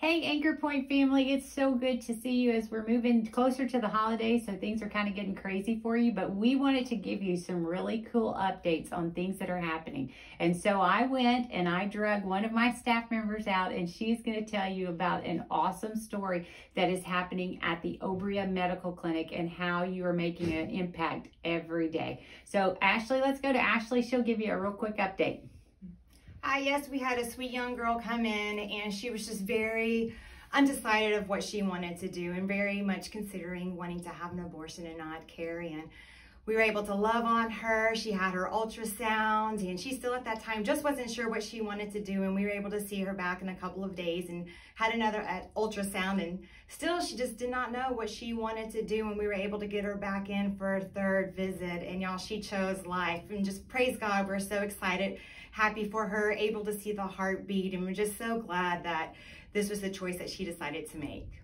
Hey, Anchor Point family, it's so good to see you as we're moving closer to the holidays, so things are kind of getting crazy for you, but we wanted to give you some really cool updates on things that are happening. And so I went and I drug one of my staff members out, and she's going to tell you about an awesome story that is happening at the Obria Medical Clinic and how you are making an impact every day. So, Ashley, let's go to Ashley. She'll give you a real quick update. Hi, yes, we had a sweet young girl come in and she was just very undecided of what she wanted to do and very much considering wanting to have an abortion and not carry. And we were able to love on her. She had her ultrasound and she still at that time just wasn't sure what she wanted to do. And we were able to see her back in a couple of days and had another uh, ultrasound and still she just did not know what she wanted to do. And we were able to get her back in for a third visit. And y'all, she chose life and just praise God. We're so excited happy for her, able to see the heartbeat, and we're just so glad that this was the choice that she decided to make.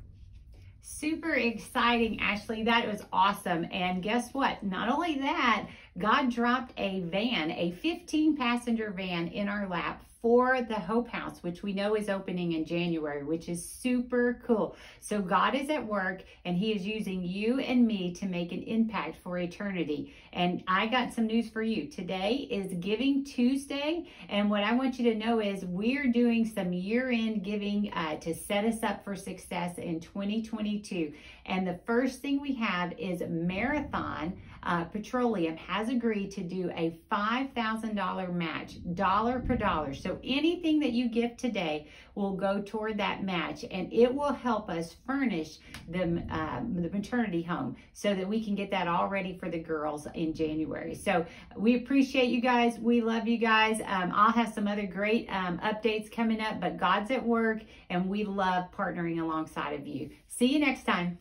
Super exciting, Ashley. That was awesome. And guess what? Not only that, God dropped a van, a 15 passenger van in our lap for the Hope House, which we know is opening in January, which is super cool. So God is at work and he is using you and me to make an impact for eternity. And I got some news for you. Today is Giving Tuesday. And what I want you to know is we're doing some year-end giving uh, to set us up for success in 2022. And the first thing we have is Marathon uh, Petroleum has agreed to do a $5,000 match, dollar per dollar. Anything that you give today will go toward that match and it will help us furnish the, uh, the maternity home so that we can get that all ready for the girls in January. So we appreciate you guys. We love you guys. Um, I'll have some other great um, updates coming up, but God's at work and we love partnering alongside of you. See you next time.